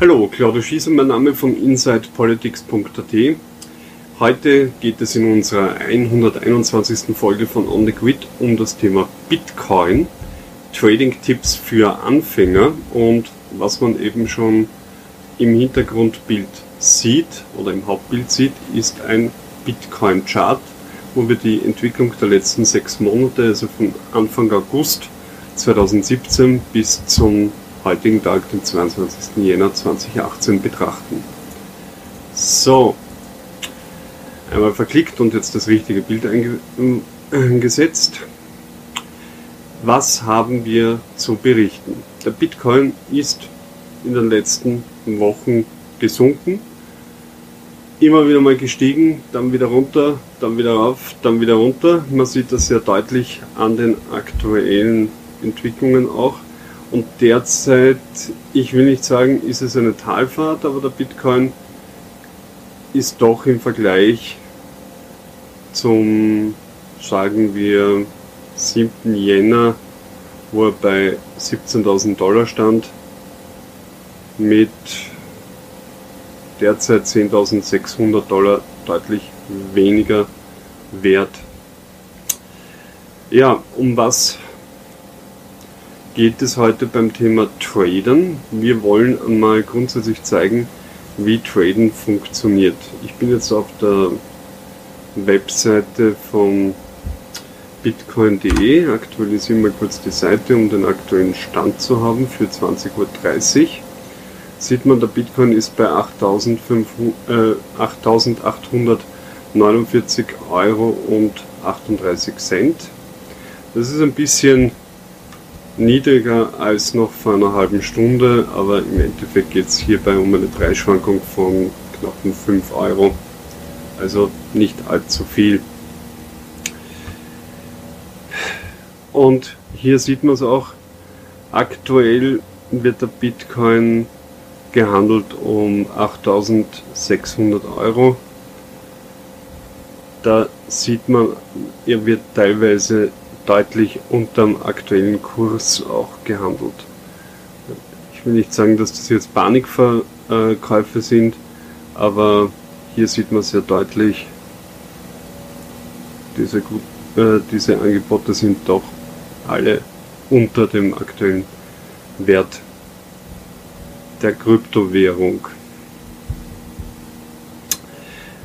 Hallo, Claudio Schieser, mein Name von InsidePolitics.at. Heute geht es in unserer 121. Folge von On the Grid um das Thema Bitcoin, Trading-Tipps für Anfänger und was man eben schon im Hintergrundbild sieht oder im Hauptbild sieht, ist ein Bitcoin-Chart, wo wir die Entwicklung der letzten sechs Monate, also von Anfang August 2017 bis zum heutigen Tag, den 22. Jänner 2018, betrachten. So, einmal verklickt und jetzt das richtige Bild eingesetzt. Was haben wir zu berichten? Der Bitcoin ist in den letzten Wochen gesunken, immer wieder mal gestiegen, dann wieder runter, dann wieder rauf, dann wieder runter. Man sieht das sehr deutlich an den aktuellen Entwicklungen auch. Und derzeit, ich will nicht sagen, ist es eine Talfahrt, aber der Bitcoin ist doch im Vergleich zum, sagen wir, 7. Jänner, wo er bei 17.000 Dollar stand, mit derzeit 10.600 Dollar deutlich weniger wert. Ja, um was geht es heute beim Thema Traden? Wir wollen mal grundsätzlich zeigen, wie Traden funktioniert. Ich bin jetzt auf der Webseite von bitcoin.de, aktualisieren wir kurz die Seite, um den aktuellen Stand zu haben für 20.30 Uhr. Sieht man, der Bitcoin ist bei 8.849 Euro und 38 Cent. Das ist ein bisschen niedriger als noch vor einer halben Stunde, aber im Endeffekt geht es hierbei um eine Preisschwankung von knappen 5 Euro. Also nicht allzu viel. Und hier sieht man es auch, aktuell wird der Bitcoin gehandelt um 8600 Euro. Da sieht man, er wird teilweise deutlich unterm aktuellen Kurs auch gehandelt. Ich will nicht sagen, dass das jetzt Panikverkäufe sind, aber hier sieht man sehr deutlich, diese, äh, diese Angebote sind doch alle unter dem aktuellen Wert der Kryptowährung.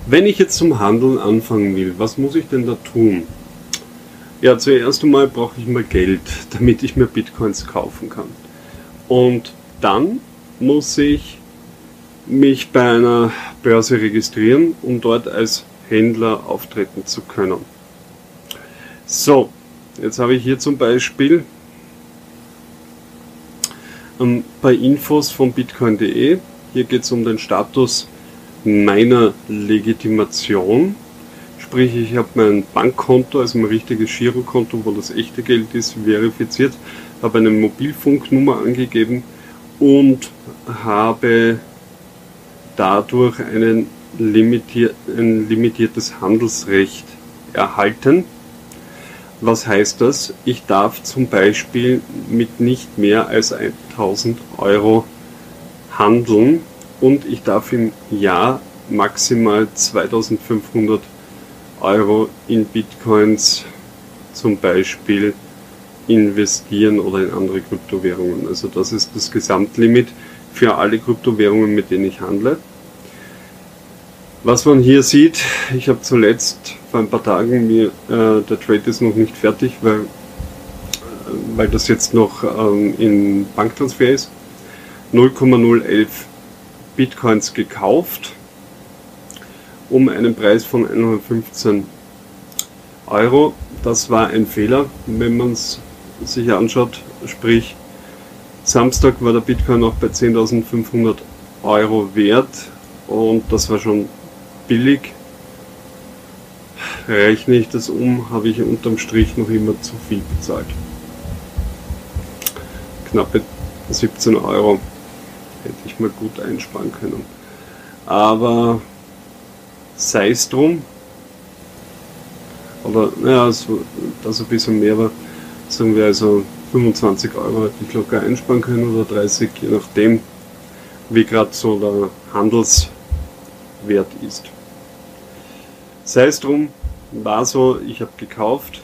Wenn ich jetzt zum Handeln anfangen will, was muss ich denn da tun? Ja, zuerst einmal brauche ich mal Geld, damit ich mir Bitcoins kaufen kann. Und dann muss ich mich bei einer Börse registrieren, um dort als Händler auftreten zu können. So, jetzt habe ich hier zum Beispiel ähm, bei Infos von bitcoin.de, hier geht es um den Status meiner Legitimation Sprich, ich habe mein Bankkonto, also mein richtiges Girokonto, wo das echte Geld ist, verifiziert, habe eine Mobilfunknummer angegeben und habe dadurch einen limitier ein limitiertes Handelsrecht erhalten. Was heißt das? Ich darf zum Beispiel mit nicht mehr als 1000 Euro handeln und ich darf im Jahr maximal 2500 Euro in Bitcoins zum Beispiel investieren oder in andere Kryptowährungen. Also das ist das Gesamtlimit für alle Kryptowährungen, mit denen ich handle. Was man hier sieht, ich habe zuletzt vor ein paar Tagen mir, äh, der Trade ist noch nicht fertig, weil, äh, weil das jetzt noch ähm, in Banktransfer ist, 0,011 Bitcoins gekauft um einen Preis von 115 Euro. Das war ein Fehler, wenn man es sich anschaut. Sprich, Samstag war der Bitcoin noch bei 10.500 Euro wert und das war schon billig. Rechne ich das um, habe ich unterm Strich noch immer zu viel bezahlt. Knappe 17 Euro hätte ich mal gut einsparen können. Aber sei es drum. Aber naja, so, dass ein bisschen mehr war, sagen wir also 25 Euro hätte ich locker einsparen können oder 30, je nachdem. wie gerade so der Handelswert ist. Sei es drum, war so, ich habe gekauft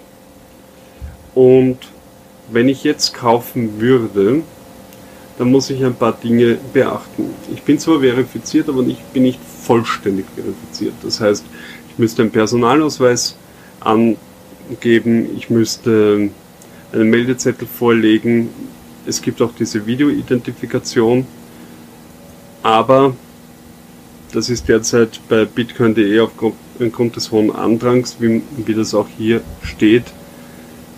und wenn ich jetzt kaufen würde, dann muss ich ein paar Dinge beachten. Ich bin zwar verifiziert, aber ich bin nicht vollständig verifiziert. Das heißt, ich müsste einen Personalausweis angeben, ich müsste einen Meldezettel vorlegen. Es gibt auch diese Videoidentifikation, aber das ist derzeit bei bitcoin.de aufgrund des hohen Andrangs, wie, wie das auch hier steht,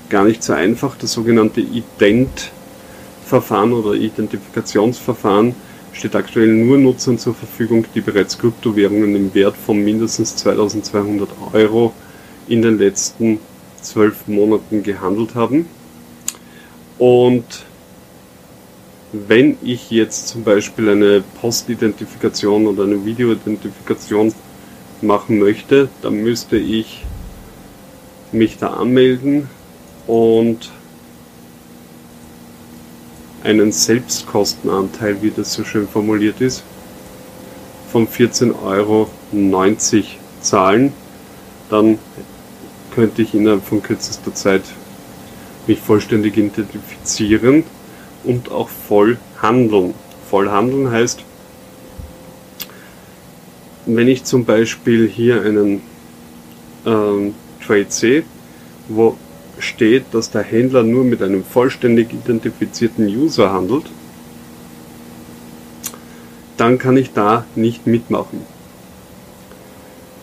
gar nicht so einfach. Das sogenannte Ident-Verfahren oder Identifikationsverfahren steht aktuell nur Nutzern zur Verfügung, die bereits Kryptowährungen im Wert von mindestens 2200 Euro in den letzten zwölf Monaten gehandelt haben. Und wenn ich jetzt zum Beispiel eine Postidentifikation oder eine Videoidentifikation machen möchte, dann müsste ich mich da anmelden und einen Selbstkostenanteil, wie das so schön formuliert ist, von 14,90 Euro zahlen. Dann könnte ich innerhalb von kürzester Zeit mich vollständig identifizieren und auch voll handeln. Voll handeln heißt, wenn ich zum Beispiel hier einen ähm, Trade sehe, wo steht, dass der Händler nur mit einem vollständig identifizierten User handelt, dann kann ich da nicht mitmachen.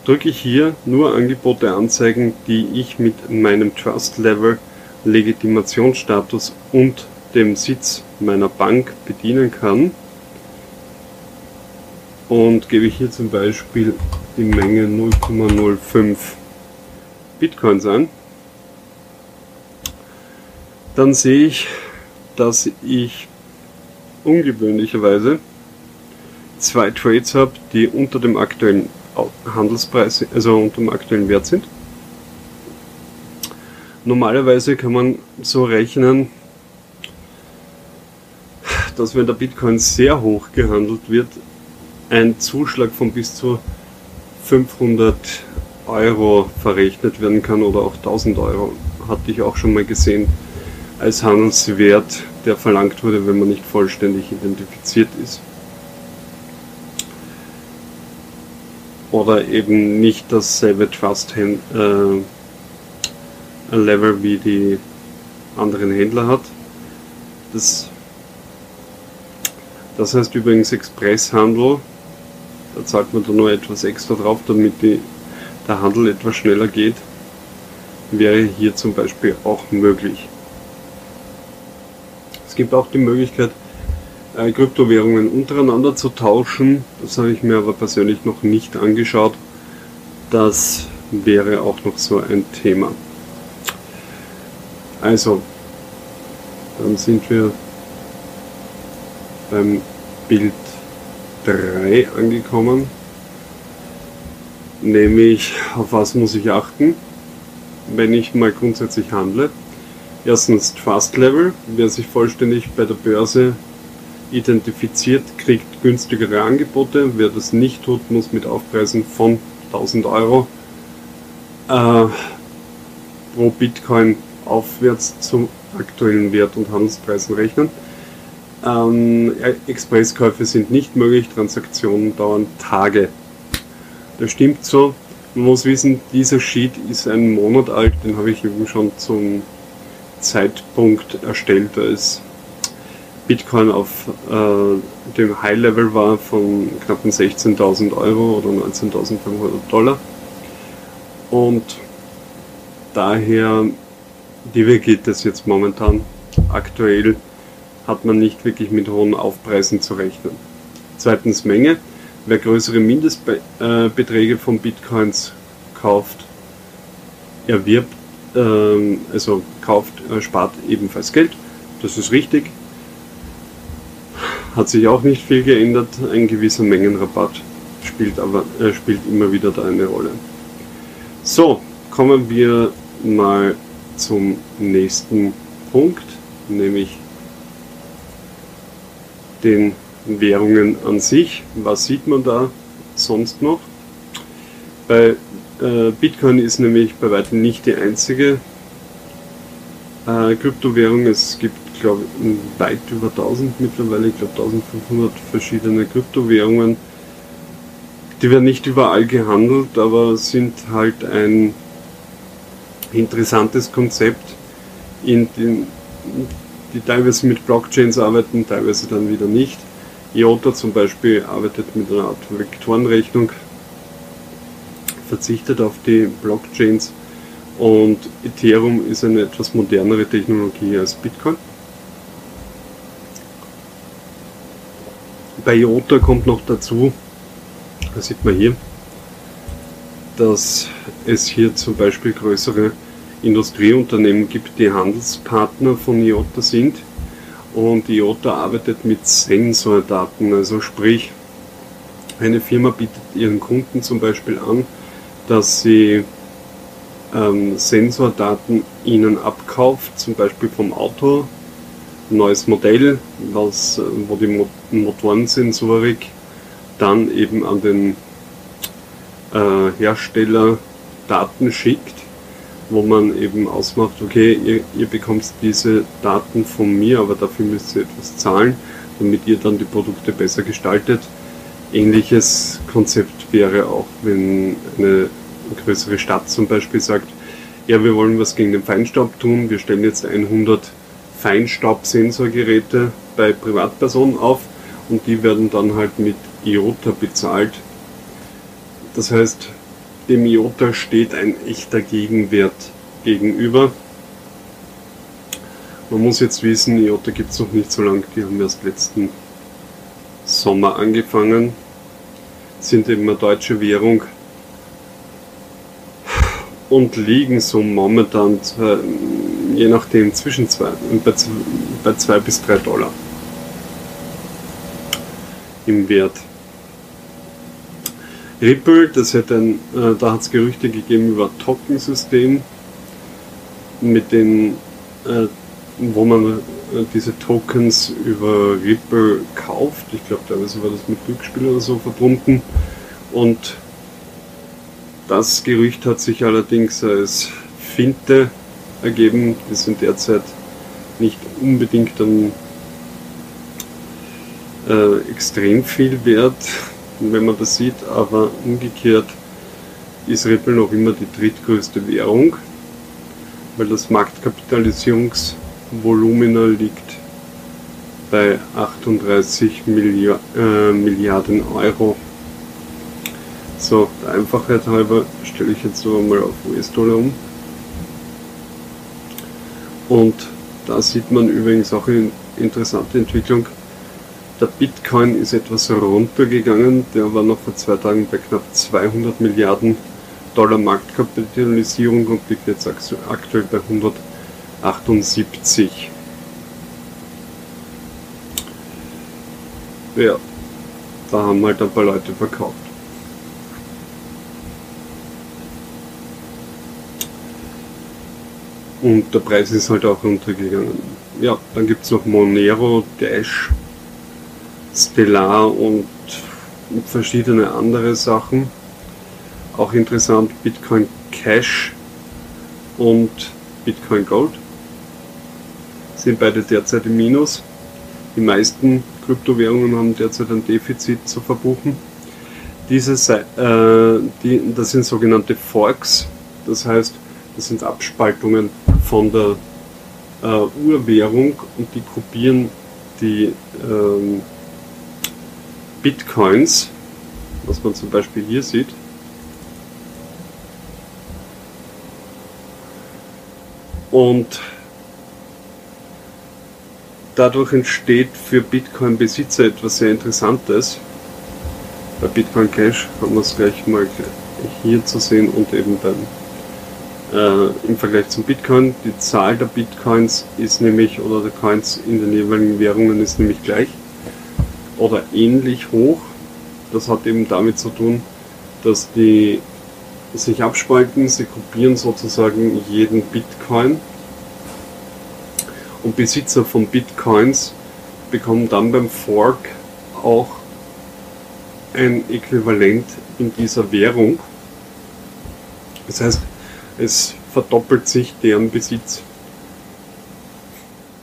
Drücke ich hier nur Angebote anzeigen, die ich mit meinem Trust Level, Legitimationsstatus und dem Sitz meiner Bank bedienen kann und gebe ich hier zum Beispiel die Menge 0,05 Bitcoins ein, dann sehe ich, dass ich ungewöhnlicherweise zwei Trades habe, die unter dem aktuellen Handelspreis, also unter dem aktuellen Wert sind. Normalerweise kann man so rechnen, dass wenn der Bitcoin sehr hoch gehandelt wird, ein Zuschlag von bis zu 500 Euro verrechnet werden kann oder auch 1000 Euro. Hatte ich auch schon mal gesehen als Handelswert, der verlangt wurde, wenn man nicht vollständig identifiziert ist. Oder eben nicht dasselbe Trust äh, Level wie die anderen Händler hat. Das, das heißt übrigens Expresshandel. Da zahlt man dann nur etwas extra drauf, damit die, der Handel etwas schneller geht. Wäre hier zum Beispiel auch möglich. Es gibt auch die Möglichkeit, äh, Kryptowährungen untereinander zu tauschen. Das habe ich mir aber persönlich noch nicht angeschaut. Das wäre auch noch so ein Thema. Also, dann sind wir beim Bild 3 angekommen. Nämlich, auf was muss ich achten, wenn ich mal grundsätzlich handle. Erstens Trust Level. Wer sich vollständig bei der Börse identifiziert, kriegt günstigere Angebote. Wer das nicht tut, muss mit Aufpreisen von 1000 Euro äh, pro Bitcoin aufwärts zum aktuellen Wert und Handelspreisen rechnen. Ähm, Expresskäufe sind nicht möglich, Transaktionen dauern Tage. Das stimmt so. Man muss wissen, dieser Sheet ist einen Monat alt, den habe ich eben schon zum Zeitpunkt erstellt, als Bitcoin auf äh, dem High-Level war von knappen 16.000 Euro oder 19.500 Dollar. Und daher divergiert es jetzt momentan. Aktuell hat man nicht wirklich mit hohen Aufpreisen zu rechnen. Zweitens Menge. Wer größere Mindestbeträge von Bitcoins kauft, erwirbt ähm, also kauft, äh, spart ebenfalls Geld. Das ist richtig. Hat sich auch nicht viel geändert. Ein gewisser Mengenrabatt spielt aber äh, spielt immer wieder da eine Rolle. So, kommen wir mal zum nächsten Punkt, nämlich den Währungen an sich. Was sieht man da sonst noch? Bei äh, Bitcoin ist nämlich bei weitem nicht die einzige äh, Kryptowährung. Es gibt, glaube ich, weit über 1000 mittlerweile, ich glaube 1500 verschiedene Kryptowährungen. Die werden nicht überall gehandelt, aber sind halt ein interessantes Konzept, in den, die teilweise mit Blockchains arbeiten, teilweise dann wieder nicht. IOTA zum Beispiel arbeitet mit einer Art Vektorenrechnung, verzichtet auf die Blockchains und Ethereum ist eine etwas modernere Technologie als Bitcoin. Bei IOTA kommt noch dazu, das sieht man hier, dass es hier zum Beispiel größere Industrieunternehmen gibt, die Handelspartner von IOTA sind. Und IOTA arbeitet mit Sensordaten, also sprich, eine Firma bietet ihren Kunden zum Beispiel an, dass sie ähm, Sensordaten ihnen abkauft, zum Beispiel vom Auto, neues Modell, was, wo die Motorensensorik dann eben an den äh, Hersteller Daten schickt, wo man eben ausmacht, okay, ihr, ihr bekommt diese Daten von mir, aber dafür müsst ihr etwas zahlen, damit ihr dann die Produkte besser gestaltet. Ähnliches Konzept wäre auch, wenn eine größere Stadt zum Beispiel sagt, ja, wir wollen was gegen den Feinstaub tun, wir stellen jetzt 100 Feinstaubsensorgeräte bei Privatpersonen auf und die werden dann halt mit IOTA bezahlt. Das heißt, dem IOTA steht ein echter Gegenwert gegenüber. Man muss jetzt wissen, IOTA gibt es noch nicht so lange, die haben erst letzten Sommer angefangen, sind eine deutsche Währung und liegen so momentan je nachdem zwischen zwei, bei, bei zwei bis drei Dollar im Wert. Ripple, das hat ein, äh, da hat es Gerüchte gegeben über Token-System, mit den, äh, wo man äh, diese Tokens über Ripple kauft. Ich glaube, teilweise war das mit Glücksspiel oder so verbunden. Und das Gerücht hat sich allerdings als Finte ergeben. Die sind derzeit nicht unbedingt dann äh, extrem viel wert wenn man das sieht, aber umgekehrt ist Ripple noch immer die drittgrößte Währung, weil das Marktkapitalisierungsvolumina liegt bei 38 Milliard, äh, Milliarden Euro. So, der Einfachheit halber stelle ich jetzt so mal auf US-Dollar um. Und da sieht man übrigens auch eine interessante Entwicklung. Der Bitcoin ist etwas runtergegangen, der war noch vor zwei Tagen bei knapp 200 Milliarden Dollar Marktkapitalisierung und liegt jetzt aktuell bei 178. Ja, da haben halt ein paar Leute verkauft. Und der Preis ist halt auch runtergegangen. Ja, dann gibt es noch Monero, Dash, Stellar und verschiedene andere Sachen. Auch interessant Bitcoin Cash und Bitcoin Gold sind beide derzeit im Minus. Die meisten Kryptowährungen haben derzeit ein Defizit zu verbuchen. Diese, äh, die, das sind sogenannte Forks, das heißt, das sind Abspaltungen von der äh, Urwährung und die kopieren die ähm, Bitcoins, was man zum Beispiel hier sieht. Und dadurch entsteht für Bitcoin-Besitzer etwas sehr Interessantes. Bei Bitcoin Cash haben wir es gleich mal hier zu sehen und eben beim, äh, im Vergleich zum Bitcoin. Die Zahl der Bitcoins ist nämlich, oder der Coins in den jeweiligen Währungen ist nämlich gleich oder ähnlich hoch. Das hat eben damit zu tun, dass die sich abspalten, sie kopieren sozusagen jeden Bitcoin und Besitzer von Bitcoins bekommen dann beim Fork auch ein Äquivalent in dieser Währung. Das heißt, es verdoppelt sich deren Besitz.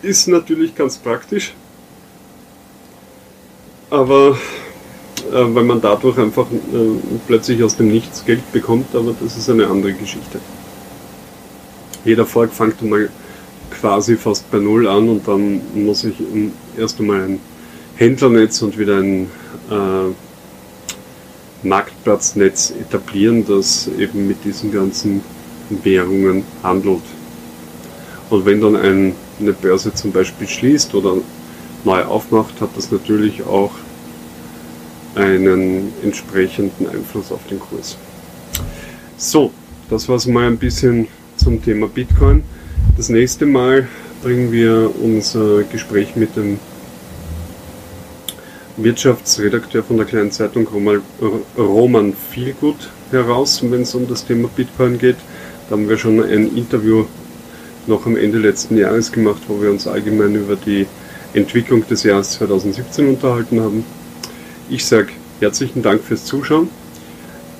Ist natürlich ganz praktisch, aber äh, weil man dadurch einfach äh, plötzlich aus dem Nichts Geld bekommt, aber das ist eine andere Geschichte. Jeder Volk fängt einmal quasi fast bei Null an und dann muss ich erst einmal ein Händlernetz und wieder ein äh, Marktplatznetz etablieren, das eben mit diesen ganzen Währungen handelt. Und wenn dann ein, eine Börse zum Beispiel schließt oder neu aufmacht, hat das natürlich auch einen entsprechenden Einfluss auf den Kurs. So, das war es mal ein bisschen zum Thema Bitcoin. Das nächste Mal bringen wir unser Gespräch mit dem Wirtschaftsredakteur von der kleinen Zeitung Roman Feelgood heraus, wenn es um das Thema Bitcoin geht. Da haben wir schon ein Interview noch am Ende letzten Jahres gemacht, wo wir uns allgemein über die Entwicklung des Jahres 2017 unterhalten haben. Ich sage herzlichen Dank fürs Zuschauen.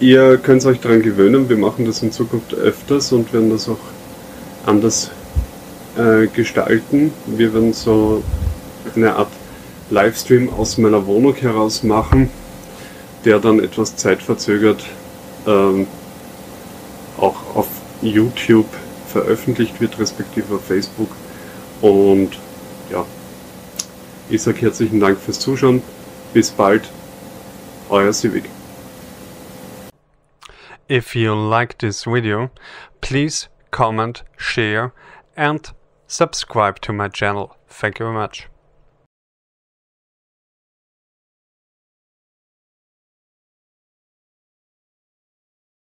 Ihr könnt euch daran gewöhnen, wir machen das in Zukunft öfters und werden das auch anders äh, gestalten. Wir werden so eine Art Livestream aus meiner Wohnung heraus machen, der dann etwas zeitverzögert ähm, auch auf YouTube veröffentlicht wird, respektive auf Facebook. Und ja, ich sage herzlichen Dank fürs Zuschauen. Bis bald, euer Civic. If you like this video, please comment, share and subscribe to my channel. Thank you very much.